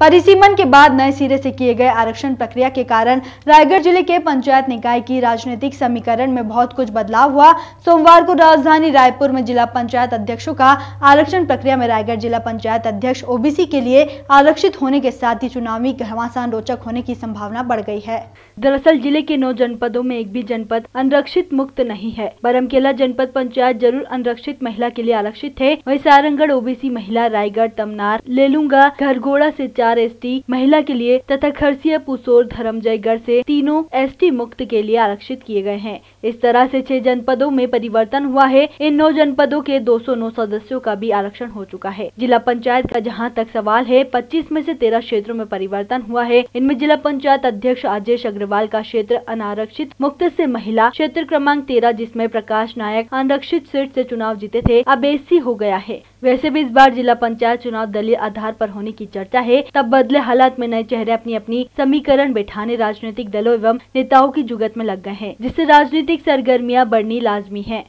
परिसीमन के बाद नए सिरे से किए गए आरक्षण प्रक्रिया के कारण रायगढ़ ज़िले के पंचायत निकाय की राजनीतिक समीकरण में बहुत कुछ बदलाव हुआ। सोमवार को राजधानी रायपुर में जिला पंचायत अध्यक्षों का आरक्षण प्रक्रिया में रायगढ़ जिला पंचायत अध्यक्ष ओबीसी के लिए आरक्षित होने के साथ ही चुनावी घमासान रोचक होने की संभावना बढ़ गई है। दरअसल ज़िले के नौ जनपदों में एक भी जनपद अनरक्षित मुक्त नहीं है। बरमकेला जनपद पंचायत ज़रूर अनरक्षित महिला के लिए आरक्षित थे वही सारंगढ़ ओबीसी महिला, रायगढ़, तमनार, लेलूँगा, घरघोड़ा से चार एसटी महिला के लिए तथा खरसिया पुसोर धर्मजयगढ़ से तीनों एसटी मुक्त के लिए आरक्षित किए गए हैं। इस तरह से छह जनपदों में परिवर्तन हुआ है। इन नौ जनपदों के 209 सदस्यों का भी आरक्षण हो चुका है। जिला पंचायत का जहाँ तक सवाल है 25 में से 13 क्षेत्रों में परिवर्तन हुआ है। इनमें जिला पंचायत अध्यक्ष आजेश अग्रवाल का क्षेत्र अनारक्षित, मुक्त से महिला, क्षेत्र क्रमांक तेरह, जिसमें प्रकाश नायक अनारक्षित सीट से चुनाव जीते थे, अब एसी हो गया है। वैसे भी इस बार जिला पंचायत चुनाव दलीय आधार पर होने की चर्चा है, तब बदले हालात में नए चेहरे अपनी अपनी समीकरण बैठाने राजनीतिक दलों एवं नेताओं की जुगत में लग गए हैं, जिससे राजनीतिक सरगर्मियाँ बढ़नी लाजमी है।